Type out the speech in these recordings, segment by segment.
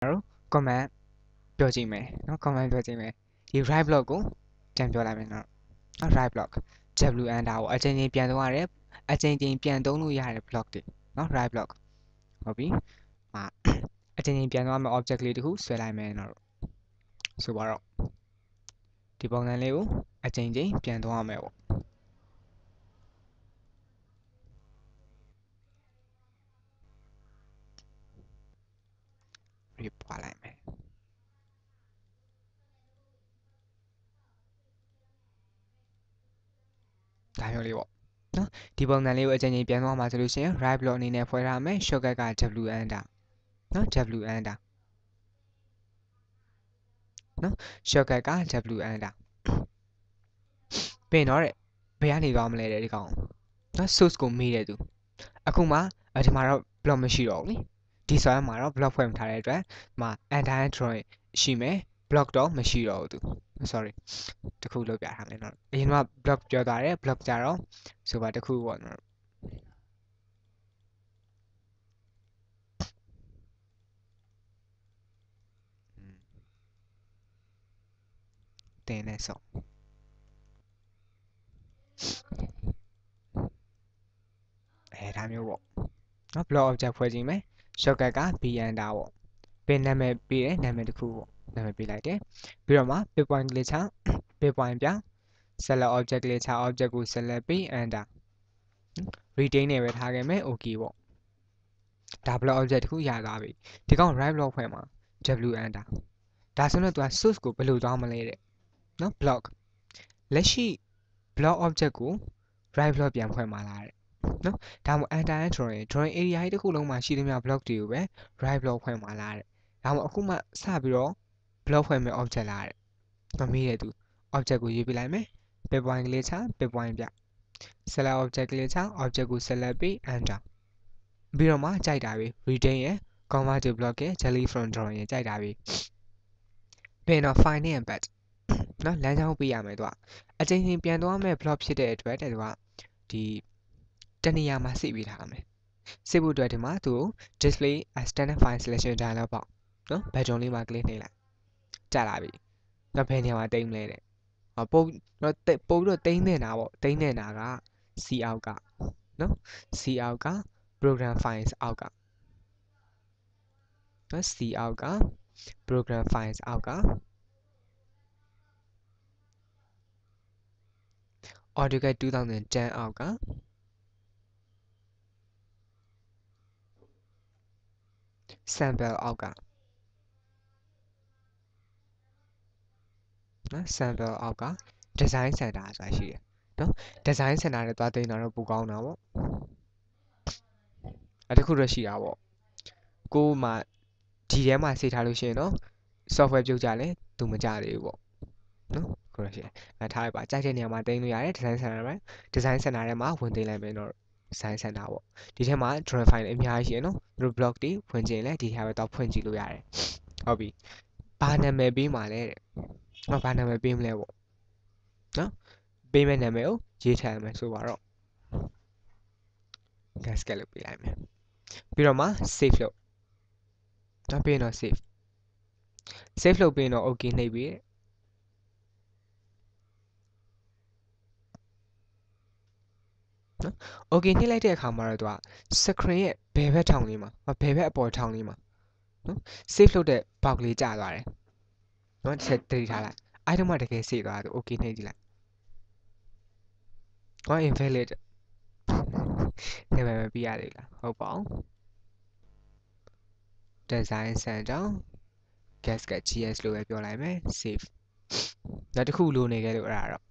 ကျွန်တော်တို့ comment ပြောကြည့်မယ်နော် comment ပြောကြည့်မယ်ဒီ right block ကိုပြန်ပြောလိုက်မယ်နော် right block WN ဒါကိုအချိန်ချင်းပြန်သုံးရတယ်အချိန်ချင်းပြန်သုံးလို့ရတဲ့ block တွေနော် right block ဟုတ်ပြီဟာအချိန်ချင်းပြန်သုံးရမယ့် object လေးတခုဆွဲလိုက်မယ်နော်ဆိုပါတော့ဒီပုံစံလေးကိုအချိန်ချင်းပြန်သုံးရမယ်ပေါ့ รีบပွားလိုက်မယ်ဒါမျိုးလေးပေါ့နော်ဒီပုံစံလေးကိုအချိန်ချင်းပြန်သွားမှာဆိုလို့ရှိရင် right block အနေနဲ့ဖွဲ့ထားမယ် shortcut က WN တာနော် WN တာနော် shortcut က WN တာပြင်တော့တဲ့ဘယ်ကနေသွားမလဲတဲ့ဒီကောင်နော် source ကိုမေးတယ်သူအခုမှဒီမှာတော့ block မရှိတော့ဘူးလी ဒီ soil မှာတော့ block ဖွဲ့မထားတဲ့အတွက်ဒီမှာ entire drawing ရှိမယ် block တော့မရှိတော့ဘူးသူ sorry တခုလောက်ပြထားမယ်နော်အရင်က block ပြောသွားတယ် block ကြတော့ဆိုပါတခုပေါ့နော်တင်နေဆုံးအဲဒါမျိုးပေါ့နော် block object ဖွဲ့ကြည့်မယ် shortcut က bn တာပေါ့ပင်နာမည်ပေးတယ်နာမည်တစ်ခုပေါ့နာမည်ပေးလိုက်တယ်ပြီးတော့မှ pip point ကလေးချ pip point ပြ select object ကလေးချ object ကို select ပြီး enter retain နဲ့ပဲထားခဲ့မယ် okay ပေါ့ဒါ block object တစ်ခုရသွားပြီဒီကောင် right block ဖွဲ့မှာ w enter ဒါဆိုတော့သူက source ကိုဘယ်လိုသွားမလဲတဲ့နော် block လက်ရှိ block object ကို right block ပြန်ဖွဲ့မှာလားတဲ့ နော်ဒါမှမဟုတ် enter drawing drawing area ကြီးတစ်ခုလုံးမှာရှိသမျှ block တွေကိုပဲ right block ဖွဲ့မှာလားတဲ့ဒါမှမဟုတ်အခုမှစပြီးတော့ block ဖွဲ့မဲ့ object လားတဲ့မမေးတဲ့သူ object ကိုရေးပြလိုက်မယ် pip point ကလေးချ pip point ပြ select object ကလေးချ object ကို select ပြီး enter ပြီးတော့မှကြိုက်တာပြီ retain ရယ် convert to block ရယ် jelly from drawing ရယ်ကြိုက်တာပြီပြီးတော့ fine နဲ့ embed နော်လမ်းကြောင်းပေးရမယ်သူကအချိန်ချင်းပြန်သွားမဲ့ block ဖြစ်တဲ့အတွက်တဲ့သူကဒီ တနေရာမှာစိတ်ပေးထားမယ်စိတ်ဖို့အတွက်ဒီမှာသူ display as standard file selection dialog box နော် background လေးမှာ click နှိပ်လိုက်ကြာလာပြီတော့ဘယ်နေရာမှာတိမ့်လဲတဲ့ဟောပုံတော့ပို့ပြီးတော့တိမ့်နေတာပေါ့တိမ့်နေတာက C အောက်ကနော် C အောက်က program files အောက်ကနော် C အောက်က program files အောက်က AutoCAD 2010အောက်က sample အောက်ကနော် sample အောက်က design center ဆိုတာရှိတယ်နော် design center နဲ့သွားတင်တာတော့ပိုကောင်းတာပေါ့အဲတခုတော့ရှိတာပေါ့ကိုမှဒီထဲမှာစေထားလို့ရှိရင်နော် software ပြုတ်ကြလဲသူမကြသေးဘူးပေါ့နော်ခုတော့ရှိတယ်အဲထားလိုက်ပါကြိုက်တဲ့နေရာမှာတင်လို့ရတယ် design center မှာ design center ထဲမှာဝင်တင်လိုက်မယ်တော့ design center ပေါ့ဒီထဲမှာ drawing file အများကြီးရှိရနော်သူတို့ block တွေဖွင့်ခြင်းလဲဒီထဲပဲတော့ဖွင့်ကြည့်လို့ရတယ်ဟုတ်ပြီဘာနာမည်ပေးမှာလဲတဲ့ဟောဘာနာမည်ပေးမလဲပေါ့နော်ပေးမဲ့နာမည်ကိုရေးထားရမယ်ဆိုပါတော့ gasket လုပ်ပေးလိုက်မယ်ပြီးတော့မှ save လုပ်တော့ပြီးတော့ save save လုပ်ပြီးတော့ okay နှိပ်ပြီး နော် okay နှိပ်လိုက်တဲ့အခါမှာတော့သူက screen ရဲ့ဘယ်ဘက်ထောင်လေးမှာဘယ်ဘက်အပေါ်ထောင်လေးမှာနော် save လုပ်တဲ့ box လေးကျသွားတယ်နော်တစ်ချက်တတိထားလိုက်အဲ့တော့မှတကယ် save သွားတယ် okay နှိပ်ကြည့်လိုက်ဟော invalid နာမည်မပြရသေးလားဟုတ်ပါဘူး design center gasket gs လို့ပဲပြောလိုက်မယ် save နောက်တစ်ခုလိုနေခဲ့လို့အဲ့ဒါတော့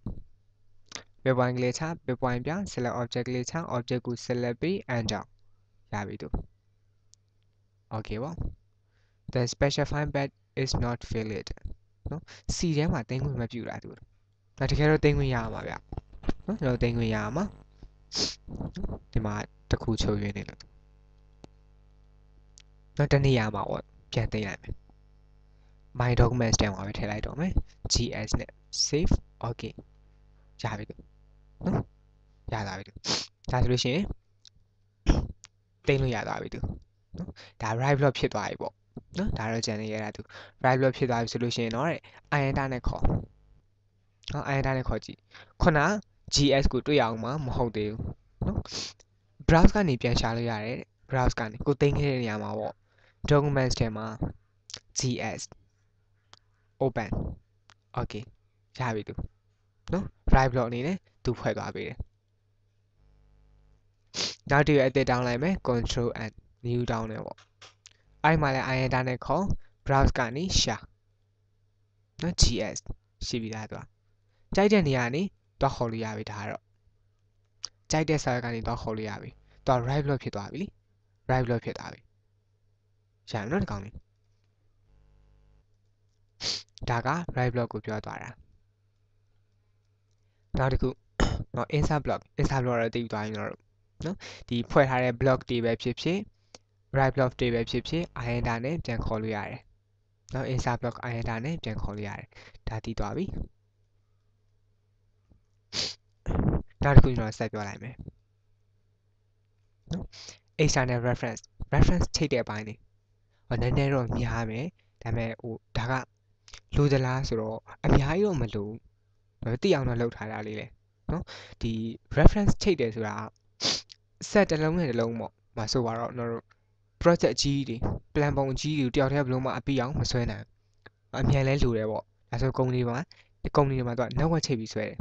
web point ကလေးချ web point ပြ select object ကလေးချ object ကို select ပြီး enter ရပြီသူ okay ပေါ့ the specified bed is not filled နော် C ထဲမှာတင်ခွင့်မပြုတာသူဒါတကယ်တော့တင်ခွင့်ရမှာဗျနော်ကျွန်တော်တင်ခွင့်ရမှာဒီမှာတစ်ခုချုပ်ရင်းနေလို့နော်တနေ့ရမှာပေါ့ပြန်သိမ်းလိုက်မယ် my documents တဲမှာပဲထည့်လိုက်တော့မယ် gs နဲ့ save okay ရပြီ နော်ရလာပြီဒါဆိုလို့ရှိရင်သိမ်းလို့ရသွားပြီသူနော်ဒါ right block ဖြစ်သွားပြီပေါ့နော်ဒါတော့ကြံနေရတာသူ right block ဖြစ်သွားပြီဆိုလို့ရှိရင်တော့တဲ့ enter နဲ့ခေါ်နော် enter နဲ့ခေါ်ကြည့်ခုန gs ကိုတွေ့ရအောင်မှာမဟုတ်သေးဘူးနော် browse ကနေပြန်ရှာလို့ရတယ်တဲ့ browse ကနေကိုသိမ်းခဲ့တဲ့နေရာမှာပေါ့ documents ထဲမှာ gs open okay ရပြီသူ နော် right block အနေနဲ့သူဖွဲ့သွားပြီတယ်နောက်တစ်ရအသစ်တောင်းလိုက်မယ် control and new တောင်းတယ်ပေါ့အဲ့မှာလည်း enter နဲ့ခေါ် browse ကနေရှာနော် gs ရှိပြီလားသူကကြိုက်တဲ့နေရာကနေတော့ခေါ်လို့ရပြီဒါကတော့ကြိုက်တဲ့ server ကနေတော့ခေါ်လို့ရပြီသူက right block ဖြစ်သွားပြီလी right block ဖြစ်သွားပြီရှာနော်ဒီကောင်လေးဒါက right block ကိုပြောသွားတာ နောက်တစ်ခုနော် insert block insert block တော့တည်သွားပြီတော့နော်ဒီဖွဲ့ထားတဲ့ block တွေပဲဖြစ်ဖြစ် right block တွေပဲဖြစ်ဖြစ် ienter နဲ့ပြန်ခေါ်လို့ရတယ်နော် insert block ienter နဲ့ပြန်ခေါ်လို့ရတယ်ဒါတည်သွားပြီနောက်တစ်ခုကျွန်တော်ဆက်ပြောလိုက်မယ်နော် external reference reference ချိန်တဲ့အပိုင်းနေဟောနည်းနည်းတော့များမယ်ဒါပေမဲ့ဟိုဒါကလိုသလားဆိုတော့အများကြီးတော့မလိုဘူး တိအောင်တော့လောက်ထားတာလေးလေနော်ဒီ reference ချိန်တယ်ဆိုတာ set တစ်လုံးနဲ့တစ်လုံးပေါ့မဆိုပါတော့ကျွန်တော်တို့ project အကြီးတွေ plan ပုံအကြီးတွေတယောက်တည်းဘယ်လိုမှအပြည့်အောင်မဆွဲနိုင်အမြန်လဲလိုတယ်ပေါ့ဒါဆိုကုမ္ပဏီမှာဒီကုမ္ပဏီတွေမှာသူက network ချိန်ပြီးဆွဲတယ်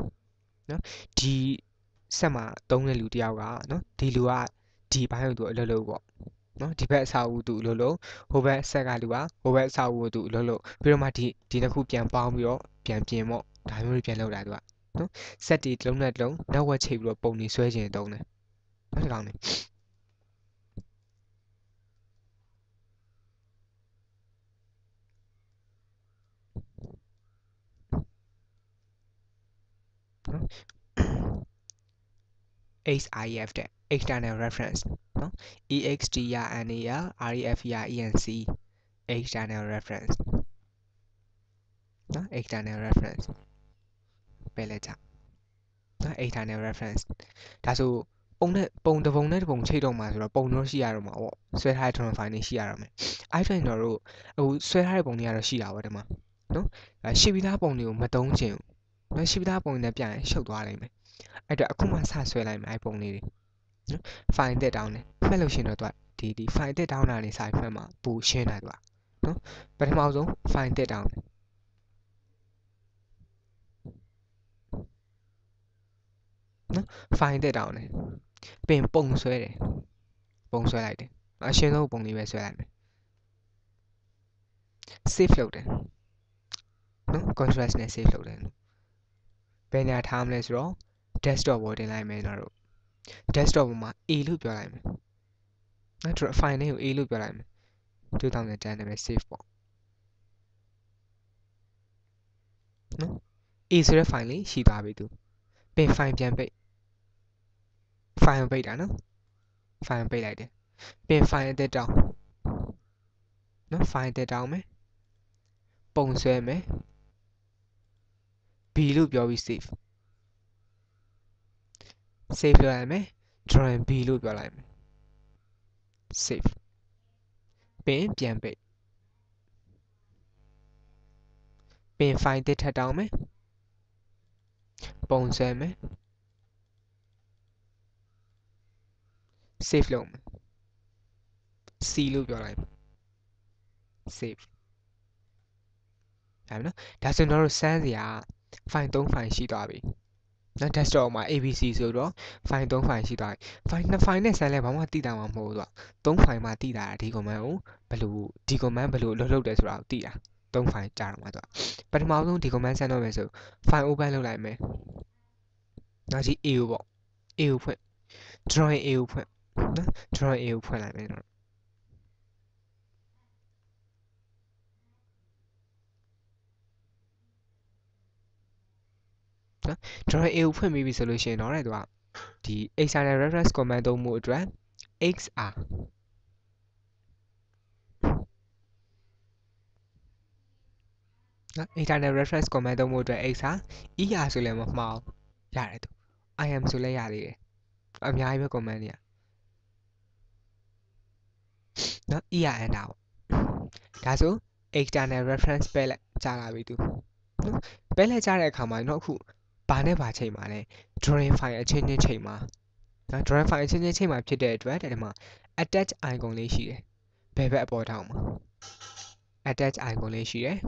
နော်ဒီဆက်မှာတုံးတဲ့လူတယောက်ကနော်ဒီလူကဒီဘိုင်းကိုသူအလုပ်လုပ်ပေါ့နော်ဒီဘက်အစာအုပ်သူအလုပ်လုပ်ဟိုဘက်ဆက်ကလူကဟိုဘက်အစာအုပ်သူအလုပ်လုပ်ပြီးတော့မှဒီဒီနှစ်ခုပြန်ပေါင်းပြီးတော့ပြန်ပြင်ပေါ့ ဒါမျိုးတွေပြန်လုပ်တာသူကနော်ဆက်တီတစ်လုံးနဲ့တစ်လုံး network ချိန်ပြီးတော့ပုံနေဆွဲခြင်းတုံးတယ်နော်ဒီကောင်နေနော် XIF တဲ့ external reference နော် EXT ရ NA ရ REF ရ ENC external reference နော် external reference ပဲလဲကြနော် external reference ဒါဆိုပုံနဲ့ပုံတစ်ပုံနဲ့တစ်ပုံချိတ်တော့မှာဆိုတော့ပုံတော့ရှိရတော့မှာပေါ့ဆွဲထားတဲ့ transfer file နေရှိရတော့မယ်အဲ့ဒါကျွန်တော်တို့ဟိုဆွဲထားတဲ့ပုံတွေကတော့ရှိတာပေါ့ဒီမှာနော်ရှိပြီးသားပုံတွေကိုမတုံးချင်ဘူးနော်ရှိပြီးသားပုံတွေနဲ့ပြန်ရင်ရှုပ်သွားနိုင်မယ်အဲ့တော့အခုမှစဆွဲလိုက်မယ်အဲ့ပုံလေးတွေနော် file တက်တောင်းတယ်ဖက်လို့ရှိရင်တော့သူကဒီဒီ file တက်တောင်းတာနေစာဖက်မှာပူရှင်းတာသူကနော်ပထမဆုံး file တက်တောင်း တယ်နော် file တက်တောင်းတယ်ပင်ပုံဆွဲတယ်ပုံဆွဲလိုက်တယ်အရှင်းဆုံးပုံလေးပဲဆွဲလိုက်မယ် save လုပ်တယ်နော် contrast နဲ့ save လုပ်တယ်ဘယ်နေရာထားမလဲဆိုတော့ desktop ပေါ်တင်လိုက်မယ်ကျွန်တော်တို့ desktop ပေါ်မှာ A လို့ပြောလိုက်မယ်နော်ကျွန်တော် file လေးကို A လို့ပြောလိုက်မယ်2010နဲ့ပဲ save ပေါ့နော် A ဆိုတဲ့ file လေးရှိသွားပြီသူ ပင် file ပြန်ပိတ် file ပိတ်တာနော် file ပိတ်လိုက်တယ်ပင် file အသက်တောင်းနော် file အသက်တောင်းမယ်ပုံဆွဲမယ် B လို့ပြောပြီး save save လုပ်လိုက်မယ် drawing B လို့ပြောလိုက်မယ် save ပင်ပြန်ပိတ်ပင် file တစ်ထပ်တောင်းမယ် ပုံဆွဲမယ် save လုပ်မယ် C လို့ပြောလိုက်မယ် save ဒါနော်ဒါဆိုတော့စမ်းစရာ file 3 file ရှိသွားပြီနော် desktop မှာ abc ဆိုတော့ file 3 file ရှိသွားပြီ file 2 file နဲ့ဆန်းလဲဘာမှတိတာမှာမဟုတ်ဘူးသူက3 file မှာတိတာဒီ command ကိုဘယ်လိုဒီ command ဘယ်လိုလုပ်လုပ်တယ်ဆိုတာကိုတိတာ 3 file ကြာတော့မှာသူကပထမဆုံးဒီ command ဆန်းတော့မယ်ဆို file open လုပ်လိုက်မယ်နောက်ကြီး a ကိုပေါ့ a ကိုဖွင့် drawing a ကိုဖွင့်နော် drawing a ကိုဖွင့်လိုက်မယ်နော်နော် drawing a ကိုဖွင့်ပြီးပြီဆိုလို့ရှိရင်တော့တဲ့သူကဒီ external reference command သုံးမှုအတွက် xr နော် internal reference command သုံးမှုအတွက် xr er ဆိုလည်းမမှားရတယ်သူ im ဆိုလည်းရသေးတယ်အများကြီးပဲ command တွေကနော် er enter ပေါ့ဒါဆို external reference ပဲလက်ကြာလာပြီသူနော်ပဲလက်ကြာတဲ့အခါမှာတော့အခုဘာနဲ့ဘာချိန်မှာလဲ drawing file အချင်းချင်းချိန်မှာနော် drawing file အချင်းချင်းချိန်မှာဖြစ်တဲ့အတွက်ဒီမှာ attach icon လေးရှိတယ်ဘယ်ဘက်အပေါ်ထောင်မှာ attach icon လေးရှိတယ်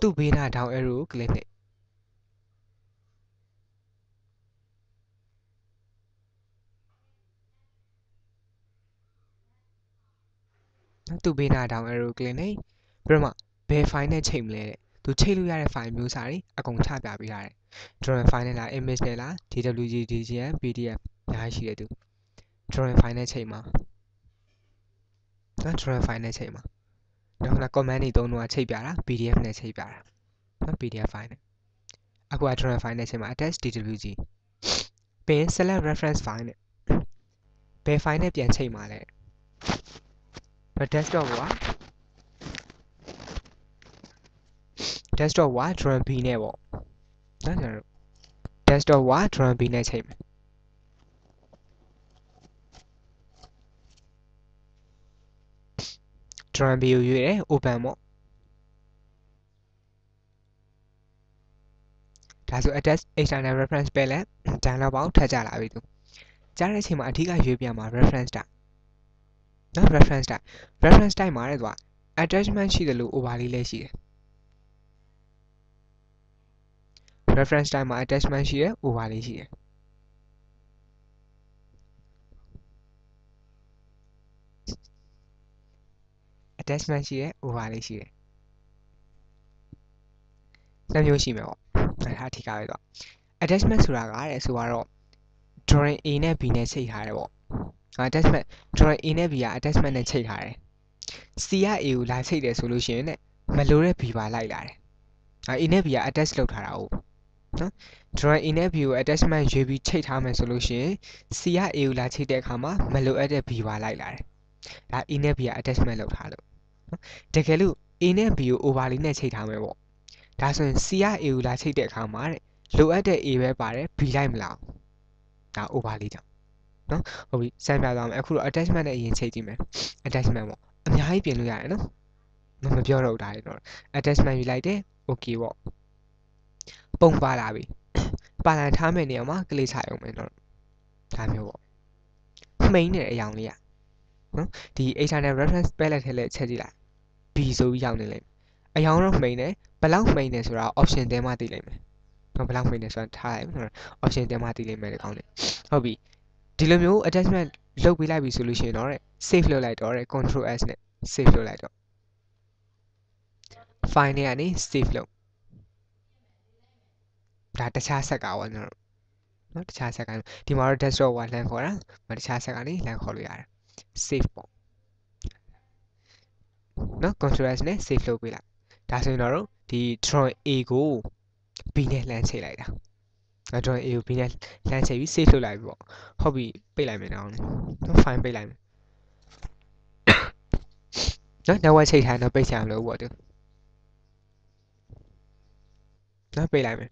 သူ့ဘေးနား down arrow ကို click နဲ့နော်သူ့ဘေးနား down arrow click နဲ့ပြီးတော့မှဘယ် file နဲ့ချိန်မလဲတဲ့သူချိန်လို့ရတဲ့ file မျိုးစာတွေအကုန်ချပြပေးထားတယ် drawing file နဲ့လား image နဲ့လား dwg dgn pdf အများကြီးရှိတယ်သူ drawing file နဲ့ချိန်မှာ နော် drawing file နဲ့ချိန်မှာနောက်ခဏ command တွေသုံးတော့ချိန်ပြတာ pdf နဲ့ချိန်ပြတာနော် pdf file နဲ့အခုက drawing file နဲ့ချိန်မှာ attach dwg ပြီးရင် select reference file နဲ့ဘယ် file နဲ့ပြန်ချိန်မှာလဲ desktop က desktop က drawing b နဲ့ပေါ့နော်ကျွန်တော်တို့ desktop က drawing b နဲ့ချိန်မယ် drawing b ကိုရွေးတယ် open ပေါ့ဒါဆို attach external reference ပဲလဲ download ပေါင်းထပ်ကြလာပြီသူကြားတဲ့အချိန်မှာအဓိကရွေးပြမှာ reference type နော် reference type reference type မှာတဲ့သူက attachment ရှိတယ်လို့ overlay လည်းရှိတယ် reference type မှာ attachment ရှိတယ် overlay ရှိတယ် attachment ရှိတယ် overlay ရှိတယ်နှစ်မျိုးရှိမယ်ပေါ့အဲဒါအထီးကပဲတော့ attachment ဆိုတာကတဲ့ဆိုတော့ drawing A နဲ့ B နဲ့ချိန်ထားတယ်ပေါ့ attachment drawing A နဲ့ B က attachment နဲ့ချိန်ထားတယ် C က A ကိုလာချိန်တယ်ဆိုလို့ရှိရင်တဲ့မလိုတဲ့ B ပါလိုက်လာတယ်အဲ A နဲ့ B က attach လုပ်ထားတာဟုတ်နော် drawing A နဲ့ B ကို attachment ရွေးပြီးချိန်ထားမယ်ဆိုလို့ရှိရင် C က A ကိုလာချိန်တဲ့အခါမှာမလိုအပ်တဲ့ B ပါလိုက်လာတယ်ဒါ A နဲ့ B က attachment လုပ်ထားလို့နော် တကယ်လို့ A နဲ့ B ကို overlay နဲ့ချိန်ထားမယ်ပေါ့ဒါဆိုရင် C က A ကိုလာချိန်တဲ့အခါမှာတဲ့လိုအပ်တဲ့ A ပဲပါတယ် B လိုက်မလားဒါ overlay ကြောင့်နော်ဟုတ်ပြီစမ်းပြသွားမယ်အခုတော့ attachment နဲ့အရင်ချိန်ကြည့်မယ် attachment ပေါ့အများကြီးပြင်လို့ရတယ်နော်မမပြောတော့ဒါတွေတော့ attachment ယူလိုက်တယ် okay ပေါ့ပုံပါလာပြီပါလန်ထားမဲ့နေရာမှာကလေးချရုံပဲတော့ဒါမျိုးပေါ့မှိန်နေတဲ့အယောင်လေးอ่ะနော်ဒီ external reference palette ထဲလဲချက်ကြည့်လိုက် B ဆိုပြီးရောက်နေလိမ့်မယ်အယောင်တော့မှိန်တယ်ဘယ်လောက်မှိန်တယ်ဆိုတာ option တဲမှာသိလိမ့်မယ်နော်ဘယ်လောက်မှိန်တယ်ဆိုတာထားလိုက်နော် option တဲမှာသိလိမ့်မယ်ဒီကောင်းလေးဟုတ်ပြီဒီလိုမျိုး attachment လုပ်ပေးလိုက်ပြီဆိုလို့ရှိရင်တော့ save လုပ်လိုက်တော့ control s နဲ့ save လုပ်လိုက်တော့ file နဲ့ကနေ save လုပ်ဒါတခြားဆက်ကပေါ့ကျွန်တော်တို့နော်တခြားဆက်ကဒီမှာတော့ desktop ကလမ်းခေါ်တာမတခြားဆက်ကနေလမ်းခေါ်လို့ရတယ် save ပေါ့ နော် control s နဲ့ save လုပ်ပေးလိုက်ဒါဆိုရင်တော့ဒီ drawing a ကို b နဲ့လှမ်းချိန်လိုက်တာ drawing a ကို b နဲ့လှမ်းချိန်ပြီး save လုပ်လိုက်ပြီပေါ့ဟုတ်ပြီပိတ်လိုက်မယ်နော်နော် file ပိတ်လိုက်မယ်နော် network ချိန်ထားတော့ပိတ်ချင်အောင်လုပ်ပေါ့သူနော်ပိတ်လိုက်မယ်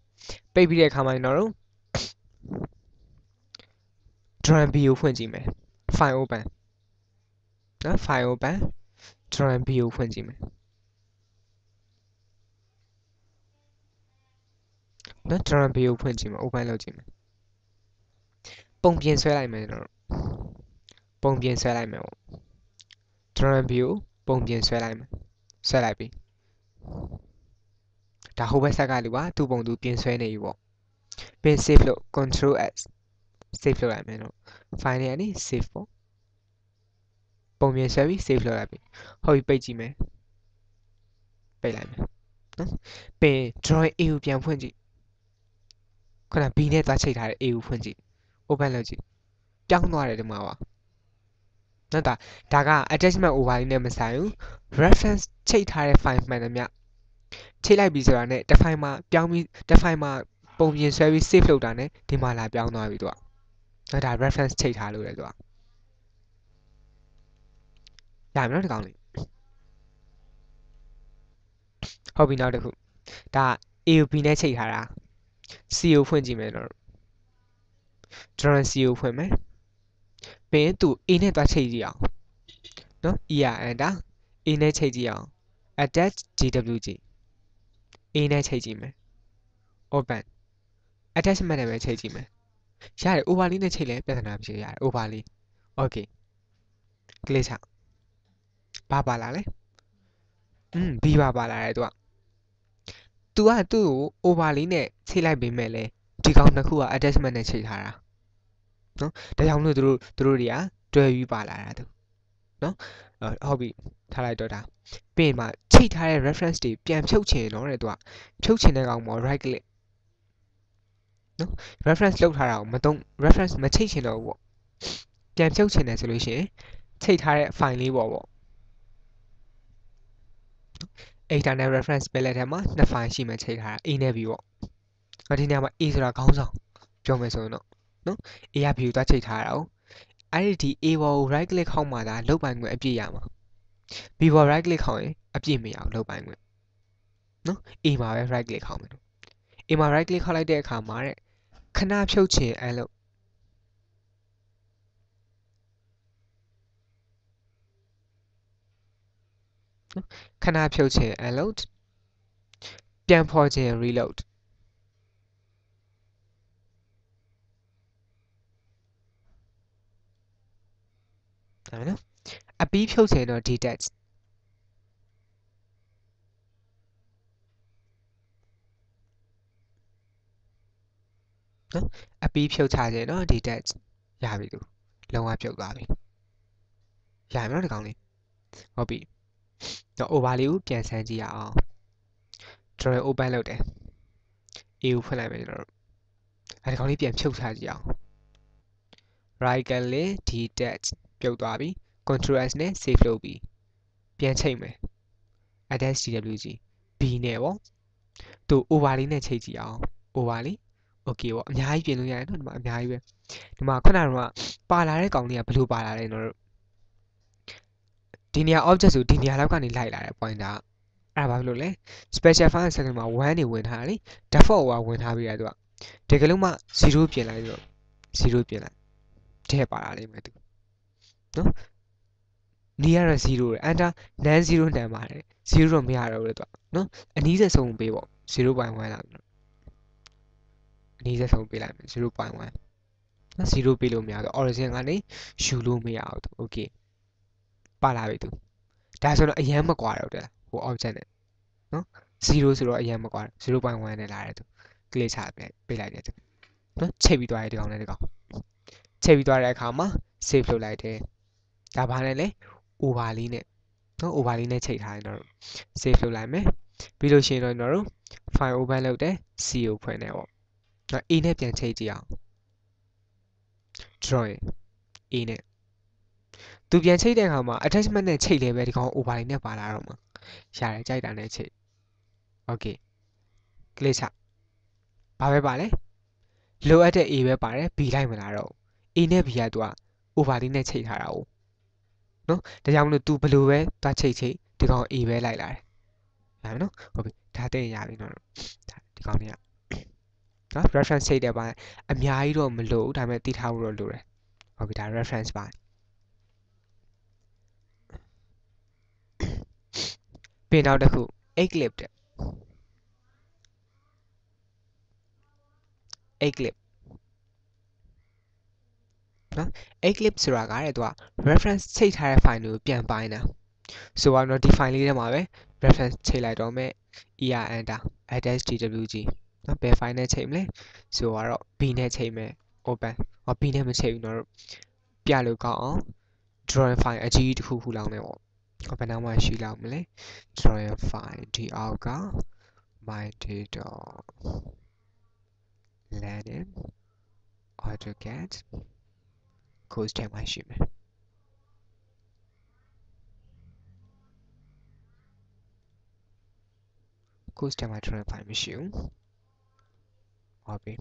ပိတ်ပြီးတဲ့အခါမှာကျွန်တော်တို့ drawing b ကိုဖွင့်ကြည့်မယ် file open နော် file open drawing b ကိုဖွင့်ကြည့်မယ်နော် drawing b ကိုဖွင့်ကြည့်မယ် open လုပ်ကြည့်မယ်ပုံပြင်ဆွဲလိုက်မယ်ကျွန်တော်တို့ပုံပြင်ဆွဲလိုက်မယ်ပေါ့ drawing b ကိုပုံပြင်ဆွဲလိုက်မယ်ဆွဲလိုက်ပြီဒါဟိုဘက်ဆက်ကလူကသူ့ပုံသူပြင်ဆွဲနေပြီပေါ့ပြင် save လို့ control s save လုပ်လိုက်မယ်နော် file နဲ့ကနေ save ပေါ့ ပုံပြင်ဆွဲပြီး save လုပ်လိုက်ပြီဟုတ်ပြီပိတ်ကြည့်မယ်ပိတ်လိုက်မယ်နော်ပင် drawing a ကိုပြန်ဖွင့်ကြည့်ခုန b နဲ့သွားချိန်ထားတဲ့ a ကိုဖွင့်ကြည့် open လုပ်ကြည့်ပြောင်းသွားတယ်ဒီမှာပါနော်ဒါဒါက attachment overlay နဲ့မဆိုင်ဘူး reference ချိန်ထားတဲ့ file မှန်သမျှချိန်လိုက်ပြီဆိုတာနဲ့တစ် file မှာပြောင်းပြီးတစ် file မှာပုံပြင်ဆွဲပြီး save လုပ်တာနဲ့ဒီမှာလာပြောင်းသွားပြီသူကနော်ဒါ reference ချိန်ထားလို့လေသူက ရမယ်နော်ဒီကောင်လေးဟုတ်ပြီနောက်တစ်ခုဒါ A ကို B နဲ့ချိန်ထားတာ C ကိုဖွင့်ကြည့်မယ်တော့ကျွန်တော် C ကိုဖွင့်မယ်ပြီးရင်သူ A နဲ့သွားချိန်ကြည့်အောင်နော် E ရ enter A နဲ့ချိန်ကြည့်အောင် attach GWG A နဲ့ချိန်ကြည့်မယ် open attachment နဲ့ပဲချိန်ကြည့်မယ်ရတယ် overlay နဲ့ချိန်လဲပြဿနာမရှိရတယ် overlay okay click ချ ဘာပါလာလဲอืม B ပါပါလာတယ်သူက तू ကသူ့ကို overlay နဲ့ချိန်လိုက်ပေးမယ်လေဒီကောင်တစ်ခုက attachment နဲ့ချိန်ထားတာနော်ဒါကြောင့်မလို့သူတို့သူတို့တွေကတွဲပြီးပါလာတာသူနော်ဟုတ်ပြီထားလိုက်တော့ဒါပြီးရင်မှချိန်ထားတဲ့ reference တွေပြန်ဖြုတ်ချင်တော့တဲ့သူကဖြုတ်ချင်တဲ့ကောင်ပေါ် right click နော် reference လောက်ထားတာကိုမသုံး reference မချိန်ချင်တော့ဘူးပေါ့ပြန်ဖြုတ်ချင်တယ်ဆိုလို့ရှိရင်ချိန်ထားတဲ့ file လေးပေါ့ပေါ့ external reference palette ထဲမှာနှစ် file ရှိမှချိန်ထားတာ A နဲ့ B ပေါ့။ဒီနေရာမှာ A ဆိုတာခေါင်းဆောင်ပြောမယ်ဆိုရင်တော့နော် A က B ကိုသွားချိန်ထားတာ哦အဲ့ဒီ A ဘောကို right click ခေါက်မှသာလုတ်ပိုင်ခွင့်အပြည့်ရမှာ B ဘော right click ခေါက်ရင်အပြည့်မရအောင်လုတ်ပိုင်ခွင့်နော် A မှာပဲ right click ခေါက်မယ်လို့ A မှာ right click ခေါက်လိုက်တဲ့အခါမှာတဲ့ခဏဖြုတ်ချင်အဲ့လို့ ခဏဖြုတ်ခြင်း unload ပြန်ဖော်ခြင်း reload ဒါနော်အပီးဖြုတ်ခြင်းတော့ detach နော်အပီးဖြုတ်ချခြင်းတော့ detach ရပြီသူလုံးဝဖြုတ်သွားပြီရမယ်နော်ဒီကောင်လေးဟုတ်ပြီ တော့ over လေးကိုပြန်ဆန်းကြည့်ရအောင်ကျွန်တော် open လုပ်တယ် A ကိုဖွင့်လိုက်မယ်ကျွန်တော်တို့အဲဒီကောင်လေးပြန်ဖြုတ်ချကြည့်အောင် right click detach ပြုတ်သွားပြီ control s နဲ့ save လုပ်ပြီးပြန်ချိန်မယ် attach twg b နဲ့ပေါ့သူ over လေးနဲ့ချိန်ကြည့်အောင် over လေး okay ပေါ့အများကြီးပြင်လို့ရတယ်နော်ဒီမှာအများကြီးပဲဒီမှာခုနကပါလာတဲ့ကောင်လေးကဘယ်လိုပါလာလဲကျွန်တော်တို့ ဒီနေရာ object ဆိုဒီနေရာလောက်ကနေလိုက်လာတဲ့ pointer အဲ့ဒါဘာဖြစ်လို့လဲ special function second မှာ1နေဝင်ထားတာလေ default ကဝင်ထားပြီးတာသူကဒီကလုံးမှ0ပြင်လိုက်ဆိုတော့0ပြင်လိုက်တဲ့ပါလာလိမ့်မယ်သူနော်နီးရတော့0ရယ် enter non 0နံပါတယ်0တော့မရတော့ဘူးလေသူကနော်အနည်းဆက်ဆုံးပေးပေါ့0.1လောက်အနည်းဆက်ဆုံးပေးလိုက်မယ်0.1နော်0ပေးလို့မရတော့ origin ကနေယူလို့မရအောင်သူ okay ပါလာပြီသူဒါဆိုတော့အရန်မကွာတော့တယ်ဟို object နဲ့နော်0ဆိုတော့အရန်မကွာ0.1နဲ့လာတယ်သူ click ချပေးလိုက်တယ်သူနော်ချိန်ပြီးသွားတယ်ဒီကောင်နဲ့ဒီကောင်ချိန်ပြီးသွားတဲ့အခါမှာ save လုပ်လိုက်တယ်ဒါဘာလဲလဲ over လေးနဲ့နော် over လေးနဲ့ချိန်ထားရင်တော့ save လုပ်လိုက်မယ်ပြီးလို့ရှိရင်တော့ကျွန်တော်တို့ file open လုပ်တယ် C ကိုဖွင့်တယ်ပေါ့နော် A နဲ့ပြန်ချိန်ကြည့်အောင် drawing A နဲ့ သူပြန်ချိတ်တဲ့အခါမှာ attachment နဲ့ချိတ်လဲပဲဒီကောင် over လေးနဲ့ပါလာတော့မှာရတယ်ကြိုက်တာနဲ့ချိတ် okay click ချဘာပဲပါလဲလိုအပ်တဲ့ A ပဲပါတယ် B လိုက်မလားတော့ A နဲ့ B ကသူက over လေးနဲ့ချိတ်ထားတာ哦နော်ဒါကြောင့်မလို့ तू ဘယ်လိုပဲသွားချိတ်ချိတ်ဒီကောင် A ပဲလိုက်လာတယ်ရမယ်နော်ဟုတ်ပြီဒါတဲ့ရပြီနော်ဒီကောင်လေးကနော် reference ချိတ်တဲ့ပိုင်းအများကြီးတော့မလို့ဒါပေမဲ့သိထားဖို့တော့လိုတယ်ဟုတ်ပြီဒါ reference ပိုင်း ပြီးနောက်တစ်ခု eclipse တဲ့ eclipse နော် eclipse ဆိုတာကတဲ့သူက reference ချိန်ထားတဲ့ file ကိုပြန်ပိုင်းတာဆိုတော့ဒီ file လေးထဲမှာပဲ reference ချိန်လိုက်တော့မယ် er enter attach twg နော်ဘယ် file နဲ့ချိန်မလဲဆိုတော့ b နဲ့ချိန်မယ် open ဟော b နဲ့မချိန်ဘူးတော့ပြလို့ကောင်းအောင် drawing file အကြီးတစ်ခုခုလောင်းနေပေါ့ ဟောဘယ်နှမှာရှိလောက်မလဲ drawing file ဒီအောက်က my data landing AutoCAD course ထဲမှာရှိမယ် course ထဲမှာ drawing file မရှိဘူးဟုတ်ပြီ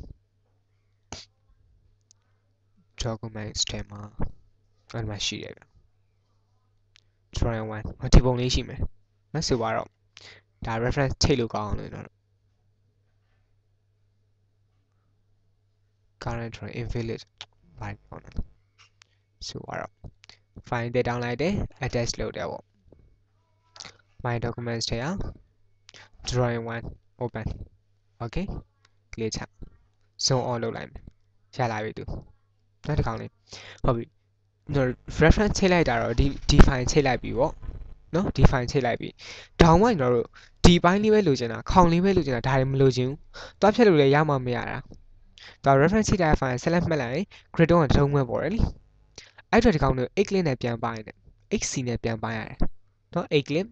documents ထဲမှာ Dragon ဒီပုံလေးရှိမယ် massive ကတော့ဒါ reference ချိန်လို့ကောင်းအောင်လို့တော့ current drawing invalid the file တက် down လိုက်တယ် attach လုပ်တယ်ပေါ့ my documents here. drawing 1 open okay click ချ zoom on Okay. Reference ချိန်လိုက်တာတော့ဒီဒီ file ချိန်လိုက်ပြီပေါ့နော်ဒီ file ချိန်လိုက်ပြီ down မှာကျွန်တော်တို့ဒီပိုင်းလေးပဲလိုချင်တာခေါင်လေးပဲလိုချင်တာဒါတွေမလိုချင်ဘူးတွားဖြတ်လို့လည်းရမှမရတာဒါ reference ချိန်တဲ့ file select မှတ်လိုက်ရင် grid တော့တုံးမဲ့ပေါ်တယ်လीအဲ့တော့ဒီကောင်ကို x link နဲ့ပြန်ပိုင်းတယ် xc နဲ့ပြန်ပိုင်းရတယ်နော် x link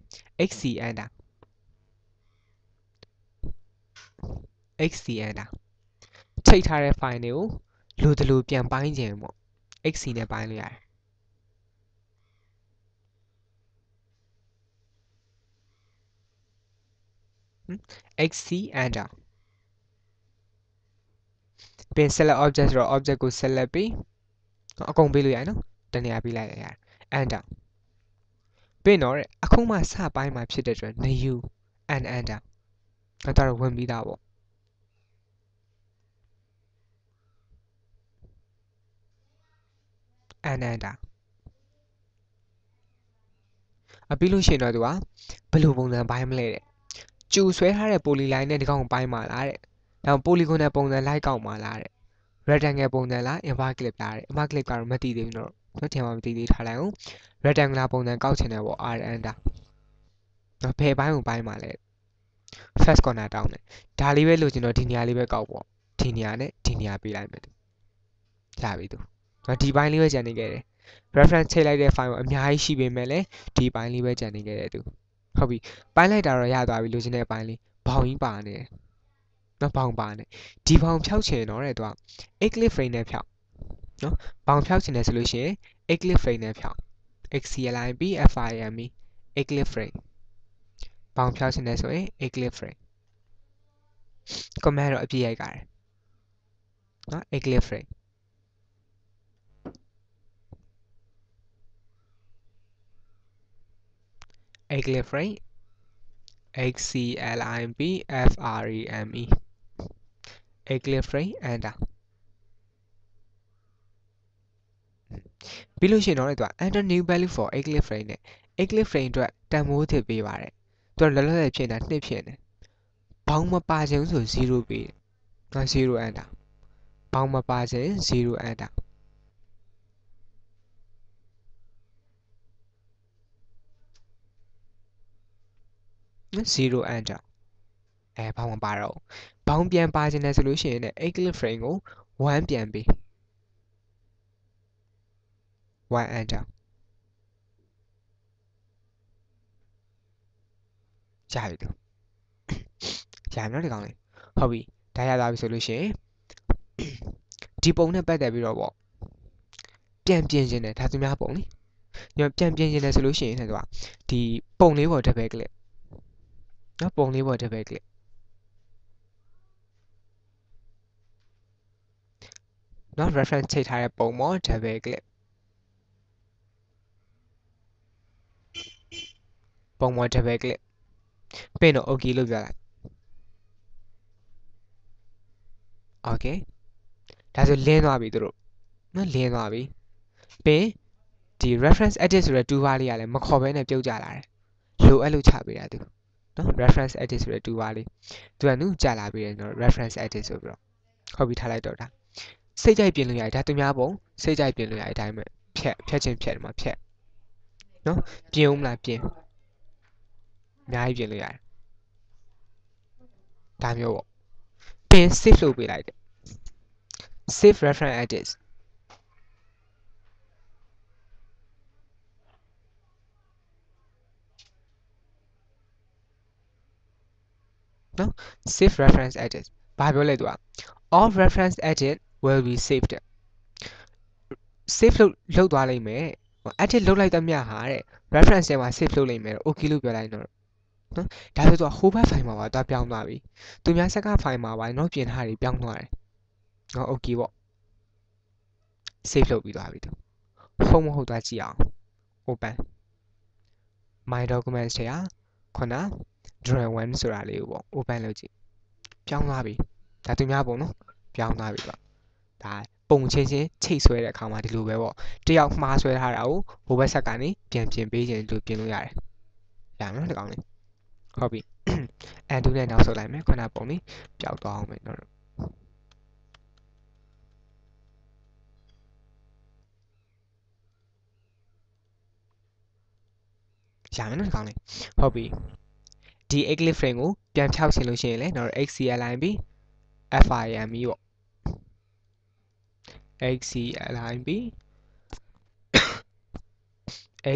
xc enter xc enter ချိတ်ထားတဲ့ file တွေကိုလိုတလိုပြန်ပိုင်းခြင်းပေါ့ xc နဲ့ပိုင်းလို့ရတယ် xc enter ပြင် select object ဆိုတော့ object ကို select ပြီးအကုန်ပေးလို့ရတယ်နော်တနေရာပေးလိုက်ရတယ် enter ပြင်တော့အခုမှစပိုင်းမှာဖြစ်တဲ့အတွက် new and enter တော့ဝင်ပြီးသားပေါ့ and enter အပြီးလို့ရှိရင်တော့သူကဘယ်လိုပုံစံပိုင်းမလဲတဲ့ကျူဆွဲထားတဲ့ poly line နဲ့ဒီကောင်ပိုင်းမှာလားတဲ့နောက် polygon နဲ့ပုံစံလိုက်ကောက်မှာလားတဲ့ rectangle ပုံစံလား inver clip လားတဲ့ inver clip ကတော့မသိသေးဘူးတော့နော်ထင်မှာမသိသေးထားလိုက်အောင် rectangular ပုံစံကောက်ချင်တယ်ပေါ့ r enter နော်ဘယ်ပိုင်းကိုပိုင်းမှာလဲ first corner တောင်းတယ်ဒါလေးပဲလိုချင်တော့ဒီနေရာလေးပဲကောက်ပေါ့ဒီနေရာနဲ့ဒီနေရာပေးလိုက်မယ်ရပြီသူ နော်ဒီပိုင်းလေးပဲကြံနေခဲ့တယ် reference ချိန်လိုက်တဲ့ file ကိုအများကြီးရှိပေမဲ့လည်းဒီပိုင်းလေးပဲကြံနေခဲ့တယ်သူဟုတ်ပြီပိုင်းလိုက်တာတော့ရသွားပြီလိုချင်တဲ့အပိုင်းလေးဘောင်ကြီးပါနေတယ်နော်ဘောင်ပါနေဒီဘောင်ဖြောက်ချင်တော့တဲ့သူက eclipse frame နဲ့ဖြောက်နော်ဘောင်ဖြောက်ချင်တယ်ဆိုလို့ရှိရင် eclipse frame နဲ့ဖြောက် xclib fime eclipse frame ဘောင်ဖြောက်ချင်တယ်ဆိုရင် eclipse frame command တော့အပြည့်ရိုက်ကြတယ်နော် eclipse frame eclipse frame x c l i b f r e m e eclipse frame enter ပြီးလို့ရှိရင်တော့သူက enter new value for eclipse frame နဲ့ eclipse frame အတွက်တန်ဖိုးသစ်ပေးပါတယ်သူကလောလောဆယ်ဖြစ်နေတာ2ဖြစ်နေဘောင်းမပါခြင်းဆို0ပေးတယ်နော်0 enter ဘောင်းမပါခြင်း0 enter 0 enter အဲဘောင်းမပါတော့ဘောင်းပြန်ပါခြင်းလဲဆိုလို့ရှိရင်လည်း eclipse frame ကို1ပြန်ပေး1 enter ရပြီသူရပြီနော်ဒီကောင်လေးဟုတ်ပြီဒါရသွားပြီဆိုလို့ရှိရင်ဒီပုံနဲ့ပတ်သက်ပြီးတော့ပေါ့ပြန်ပြင်ခြင်းတယ်ဒါသူများပုံလေညပြန်ပြင်ခြင်းတယ်ဆိုလို့ရှိရင်လည်းသူကဒီပုံလေးပေါ်တစ်ဖက်ကလစ် နော်ပုံလေးပေါ်တစ်ဖက်ကလစ်နော် reference ချိန်ထားတဲ့ပုံပေါ် double click ပုံပေါ် double click ပြီးတော့ okay လို့ပြလိုက် okay ဒါဆိုလင်းသွားပြီသူတို့နော်လင်းသွားပြီပြီးဒီ reference edit ဆိုတဲ့ toolbar လေးကလည်းမခေါ်ဘဲနဲ့ပြုတ်ကြလာတယ်လိုအဲ့လိုချပေးတာသူ နော် reference edit ဆိုတဲ့ toolbar လေးသူကနုကြာလာပြီးတယ်နော် reference edit ဆိုပြီးတော့ဟုတ်ပြီထားလိုက်တော့ဒါစိတ်ကြိုက်ပြင်လို့ရတယ်ဒါသူများပုံစိတ်ကြိုက်ပြင်လို့ရတဲ့အတိုင်းပဲဖြတ်ဖြတ်ချင်းဖြတ်ဒီမှာဖြတ်နော်ပြင်ဦးမလားပြင်အများကြီးပြင်လို့ရတယ်ဒါမျိုးပေါ့ပြင် save လုပ်ပေးလိုက်တယ် save reference edit နော် save reference edit ဘာပြောလဲသူက all reference edit will be saved save လုပ်လုပ်သွားလိမ့်မယ် edit လုပ်လိုက်သမျှဟာတဲ့ reference ထဲမှာ save လုပ်လိမ့်မယ် okay လို့ပြောလိုက်တော့နော်ဒါဆိုတော့ whole file မှာပါသွားပြောင်းသွားပြီသူများဆက်က file မှာပါနော်ပြင်ထားတွေပြောင်းသွားတယ်နော် okay ပေါ့ save လုပ်ပြီးသွားပြီသူဟုတ်မဟုတ်သွားကြည့်အောင် open my documents ထဲကခုန drawing 1ဆိုတာလေးကိုပေါ့ open လုပ်ကြည့်ပြောင်းသွားပြီဒါသူများပုံနော်ပြောင်းသွားပြီပေါ့ဒါပုံချင်းချင်းချိတ်ဆွဲတဲ့အခါမှာဒီလိုပဲပေါ့တယောက်မှားဆွဲထားတာကိုဘိုးဘက်ဆက်ကနေပြန်ပြင်ပေးခြင်းလို့ပြင်လို့ရတယ်ရမယ်နော်ဒီကောင်လေးဟုတ်ပြီအန်တူနဲ့နောက်ဆုတ်လိုက်မယ်ခုနပုံလေးပျောက်သွားအောင်မယ်နော်ရမယ်နော်ဒီကောင်လေးဟုတ်ပြီ ဒီ eclipse frame ကိုပြန်ဖြောက်ချင်လို့ရှိရင်လည်းတော့ xclib fime ပေါ့ xclib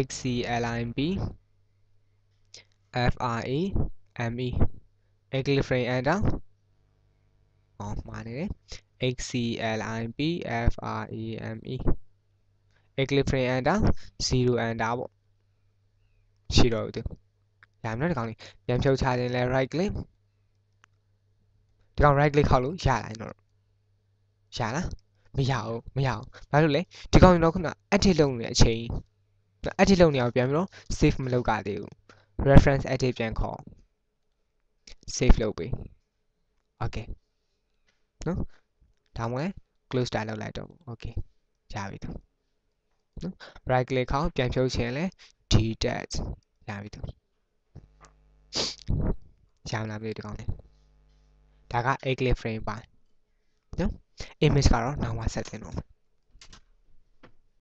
xclib frame eclipse frame enter ဟောမှားနေတယ် xclib frame eclipse frame enter 0 enter ပေါ့ရှိတော့ဘူးသူ ရမယ်နော်ဒီကောင်လေးပြန်ဖြုတ်ချခြင်းလဲ right click ဒီကောင် right click ခောက်လို့ရလာရင်တော့ရလားမရဘူးမရဘူးဘာလို့လဲဒီကောင်တော့ခုန edit လုပ်နေတဲ့အချိန် edit လုပ်နေအောင်ပြန်ပြီးတော့ save မလုပ်ကြသေးဘူး reference edit ပြန်ခေါ် save လုပ်ပေး okay နော်ဒါမှမဟုတ် close တာလုပ်လိုက်တော့ okay ရပြီသူနော် right click ခေါက်ပြန်ဖြုတ်ခြင်းလဲ delete ရပြီသူ ရမလားမသိဘူးဒီကောင်လေးဒါက eclipse frame ပါနော် image ကတော့နောက်မှဆက်တင်တော့မယ်